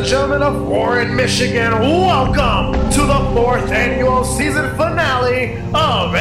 and gentlemen of Warren, Michigan, welcome to the fourth annual season finale of